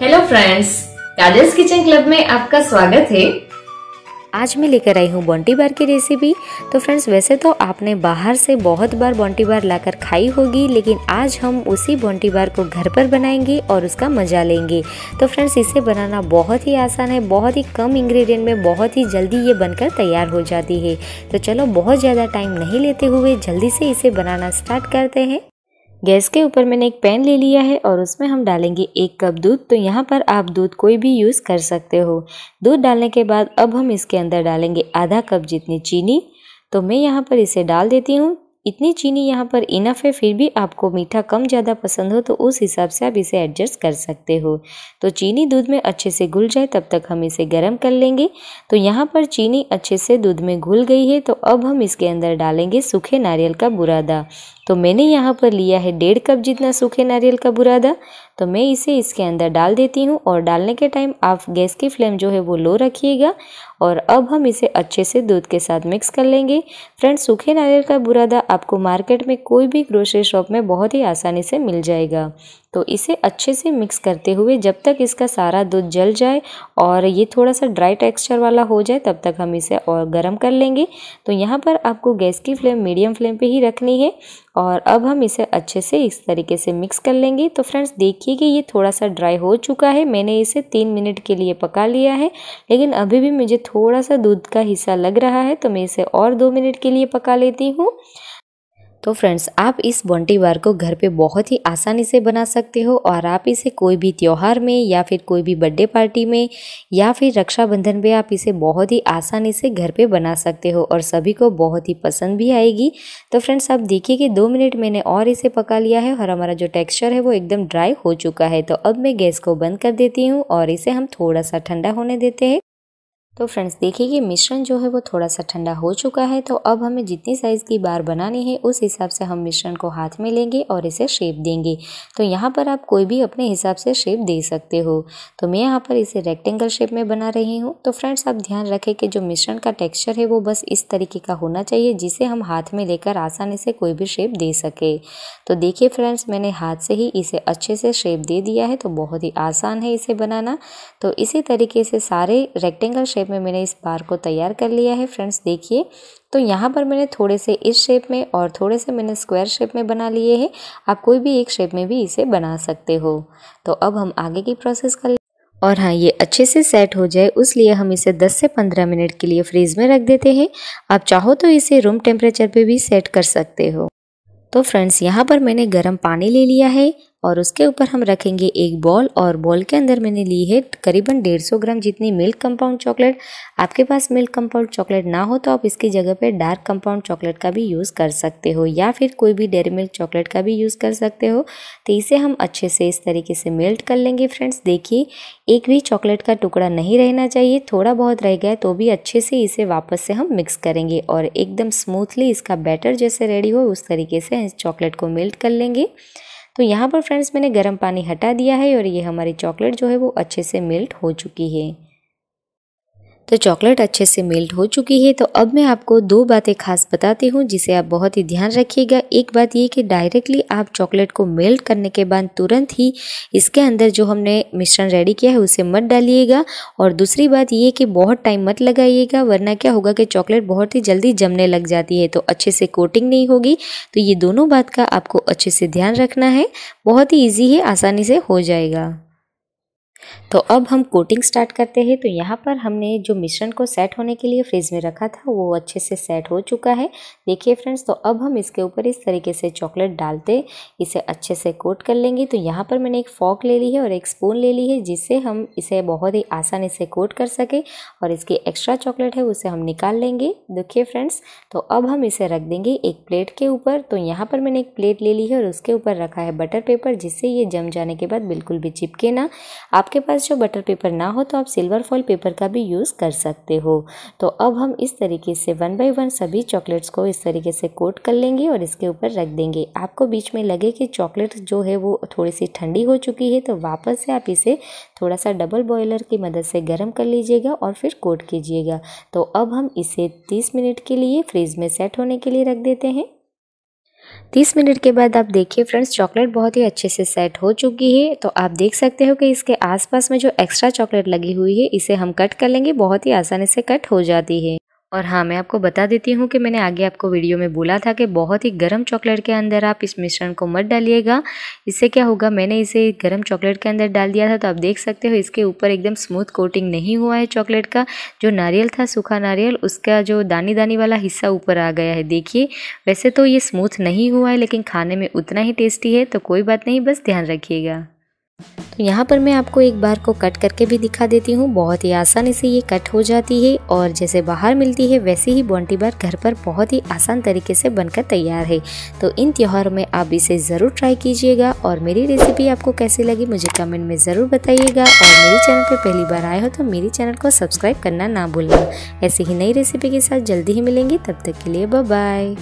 Hello friends Kajal's kitchen club में आपका स्वागत है। आज मैं लेकर आई हूँ बॉन्टी बार की रेसिपी तो फ्रेंड्स वैसे तो आपने बाहर से बहुत बार बॉन्टी बार लाकर खाई होगी, लेकिन आज हम उसी बॉन्टी बार को घर पर बनाएँगे और उसका मज़ा लेंगे। तो फ्रेंड्स इसे बनाना बहुत ही आसान है, बहुत ही कम इंग्रेडिएंट में, बहुत ही जल्दी ये बनकर तैयार हो जाती है। तो चलो, बहुत ज़्यादा टाइम नहीं लेते हुए जल्दी से इसे बनाना स्टार्ट करते हैं। गैस के ऊपर मैंने एक पैन ले लिया है और उसमें हम डालेंगे एक कप दूध। तो यहाँ पर आप दूध कोई भी यूज़ कर सकते हो। दूध डालने के बाद अब हम इसके अंदर डालेंगे आधा कप जितनी चीनी। तो मैं यहाँ पर इसे डाल देती हूँ। इतनी चीनी यहाँ पर इनफ है, फिर भी आपको मीठा कम ज़्यादा पसंद हो तो उस हिसाब से आप इसे एडजस्ट कर सकते हो। तो चीनी दूध में अच्छे से घुल जाए, तब तक हम इसे गर्म कर लेंगे। तो यहाँ पर चीनी अच्छे से दूध में घुल गई है तो अब हम इसके अंदर डालेंगे सूखे नारियल का बुरादा। तो मैंने यहाँ पर लिया है डेढ़ कप जितना सूखे नारियल का बुरादा। तो मैं इसे इसके अंदर डाल देती हूँ और डालने के टाइम आप गैस की फ्लेम जो है वो लो रखिएगा और अब हम इसे अच्छे से दूध के साथ मिक्स कर लेंगे। फ्रेंड सूखे नारियल का बुरादा आपको मार्केट में कोई भी ग्रोसरी शॉप में बहुत ही आसानी से मिल जाएगा। तो इसे अच्छे से मिक्स करते हुए जब तक इसका सारा दूध जल जाए और ये थोड़ा सा ड्राई टेक्सचर वाला हो जाए, तब तक हम इसे और गर्म कर लेंगे। तो यहाँ पर आपको गैस की फ्लेम मीडियम फ्लेम पे ही रखनी है और अब हम इसे अच्छे से इस तरीके से मिक्स कर लेंगे। तो फ्रेंड्स देखिए कि ये थोड़ा सा ड्राई हो चुका है। मैंने इसे तीन मिनट के लिए पका लिया है, लेकिन अभी भी मुझे थोड़ा सा दूध का हिस्सा लग रहा है तो मैं इसे और दो मिनट के लिए पका लेती हूँ। तो फ्रेंड्स आप इस बॉन्टी बार को घर पे बहुत ही आसानी से बना सकते हो और आप इसे कोई भी त्यौहार में या फिर कोई भी बर्थडे पार्टी में या फिर रक्षाबंधन पे आप इसे बहुत ही आसानी से घर पे बना सकते हो और सभी को बहुत ही पसंद भी आएगी। तो फ्रेंड्स आप देखिए कि दो मिनट मैंने और इसे पका लिया है और हमारा जो टेक्स्चर है वो एकदम ड्राई हो चुका है। तो अब मैं गैस को बंद कर देती हूँ और इसे हम थोड़ा सा ठंडा होने देते हैं। तो फ्रेंड्स देखिए कि मिश्रण जो है वो थोड़ा सा ठंडा हो चुका है तो अब हमें जितनी साइज़ की बार बनानी है, उस हिसाब से हम मिश्रण को हाथ में लेंगे और इसे शेप देंगे। तो यहाँ पर आप कोई भी अपने हिसाब से शेप दे सकते हो। तो मैं यहाँ पर इसे रेक्टेंगल शेप में बना रही हूँ। तो फ्रेंड्स आप ध्यान रखें कि जो मिश्रण का टेक्स्चर है, वो बस इस तरीके का होना चाहिए, जिसे हम हाथ में लेकर आसानी से कोई भी शेप दे सके। तो देखिए फ्रेंड्स मैंने हाथ से ही इसे अच्छे से शेप दे दिया है तो बहुत ही आसान है इसे बनाना। तो इसी तरीके से सारे रेक्टेंगल शेप शेप में मैंने इस बार को तैयार कर लिया है फ्रेंड्स देखिए। तो यहाँ पर मैंने थोड़े से इस शेप में और थोड़े से मैंने स्क्वायर शेप में बना लिए हैं। आप कोई भी एक शेप में भी इसे बना सकते हो। तो अब हम आगे की प्रोसेस कर और हाँ ये अच्छे से सेट हो जाए उसलिए हम इसे 10 से 15 मिनट के लिए फ्रीज में रख देते हैं। आप चाहो तो इसे रूम टेम्परेचर पे भी सेट कर सकते हो। तो फ्रेंड्स यहाँ पर मैंने गर्म पानी ले लिया है। और उसके ऊपर हम रखेंगे एक बॉल और बॉल के अंदर मैंने ली है करीबन 150 ग्राम जितनी मिल्क कंपाउंड चॉकलेट। आपके पास मिल्क कंपाउंड चॉकलेट ना हो तो आप इसकी जगह पे डार्क कंपाउंड चॉकलेट का भी यूज़ कर सकते हो या फिर कोई भी डेरी मिल्क चॉकलेट का भी यूज़ कर सकते हो। तो इसे हम अच्छे से इस तरीके से मेल्ट कर लेंगे फ्रेंड्स। देखिए, एक भी चॉकलेट का टुकड़ा नहीं रहना चाहिए, थोड़ा बहुत रह गया तो भी अच्छे से इसे वापस से हम मिक्स करेंगे और एकदम स्मूथली इसका बैटर जैसे रेडी हो उस तरीके से इस चॉकलेट को मेल्ट कर लेंगे। तो यहाँ पर फ्रेंड्स मैंने गर्म पानी हटा दिया है और ये हमारी चॉकलेट जो है वो अच्छे से मेल्ट हो चुकी है। तो चॉकलेट अच्छे से मेल्ट हो चुकी है तो अब मैं आपको दो बातें खास बताती हूँ, जिसे आप बहुत ही ध्यान रखिएगा। एक बात ये कि डायरेक्टली आप चॉकलेट को मेल्ट करने के बाद तुरंत ही इसके अंदर जो हमने मिश्रण रेडी किया है, उसे मत डालिएगा। और दूसरी बात ये कि बहुत टाइम मत लगाइएगा, वरना क्या होगा कि चॉकलेट बहुत ही जल्दी जमने लग जाती है तो अच्छे से कोटिंग नहीं होगी। तो ये दोनों बात का आपको अच्छे से ध्यान रखना है, बहुत ही ईजी है, आसानी से हो जाएगा। तो अब हम कोटिंग स्टार्ट करते हैं। तो यहाँ पर हमने जो मिश्रण को सेट होने के लिए फ्रिज में रखा था, वो अच्छे से सेट हो चुका है। देखिए फ्रेंड्स तो अब हम इसके ऊपर इस तरीके से चॉकलेट डालते, इसे अच्छे से कोट कर लेंगे। तो यहाँ पर मैंने एक फॉक ले ली है और एक स्पून ले ली है, जिससे हम इसे बहुत ही आसानी से कोट कर सके और इसकी एक्स्ट्रा चॉकलेट है, उसे हम निकाल लेंगे। देखिए फ्रेंड्स तो अब हम इसे रख देंगे एक प्लेट के ऊपर। तो यहाँ पर मैंने एक प्लेट ले ली है और उसके ऊपर रखा है बटर पेपर जिससे ये जम जाने के बाद बिल्कुल भी चिपके ना। आपके पास पास जो बटर पेपर ना हो तो आप सिल्वर फॉल पेपर का भी यूज़ कर सकते हो। तो अब हम इस तरीके से वन बाय वन सभी चॉकलेट्स को इस तरीके से कोट कर लेंगे और इसके ऊपर रख देंगे। आपको बीच में लगे कि चॉकलेट जो है वो थोड़ी सी ठंडी हो चुकी है तो वापस से आप इसे थोड़ा सा डबल बॉयलर की मदद से गर्म कर लीजिएगा और फिर कोट कीजिएगा। तो अब हम इसे तीस मिनट के लिए फ्रिज में सेट होने के लिए रख देते हैं। 30 मिनट के बाद आप देखिए फ्रेंड्स, चॉकलेट बहुत ही अच्छे से सेट हो चुकी है। तो आप देख सकते हो कि इसके आसपास में जो एक्स्ट्रा चॉकलेट लगी हुई है, इसे हम कट कर लेंगे। बहुत ही आसानी से कट हो जाती है। और हाँ मैं आपको बता देती हूँ कि मैंने आगे आपको वीडियो में बोला था कि बहुत ही गर्म चॉकलेट के अंदर आप इस मिश्रण को मत डालिएगा। इससे क्या होगा, मैंने इसे गर्म चॉकलेट के अंदर डाल दिया था तो आप देख सकते हो इसके ऊपर एकदम स्मूथ कोटिंग नहीं हुआ है चॉकलेट का। जो नारियल था, सूखा नारियल, उसका जो दानी दानी वाला हिस्सा ऊपर आ गया है। देखिए, वैसे तो ये स्मूथ नहीं हुआ है, लेकिन खाने में उतना ही टेस्टी है तो कोई बात नहीं, बस ध्यान रखिएगा। तो यहाँ पर मैं आपको एक बार को कट करके भी दिखा देती हूँ। बहुत ही आसानी से ये कट हो जाती है और जैसे बाहर मिलती है, वैसे ही बॉन्टी बार घर पर बहुत ही आसान तरीके से बनकर तैयार है। तो इन त्योहारों में आप इसे ज़रूर ट्राई कीजिएगा और मेरी रेसिपी आपको कैसी लगी मुझे कमेंट में ज़रूर बताइएगा और मेरे चैनल पर पहली बार आए हो तो मेरे चैनल को सब्सक्राइब करना ना भूलना। ऐसी ही नई रेसिपी के साथ जल्दी ही मिलेंगी, तब तक के लिए बाय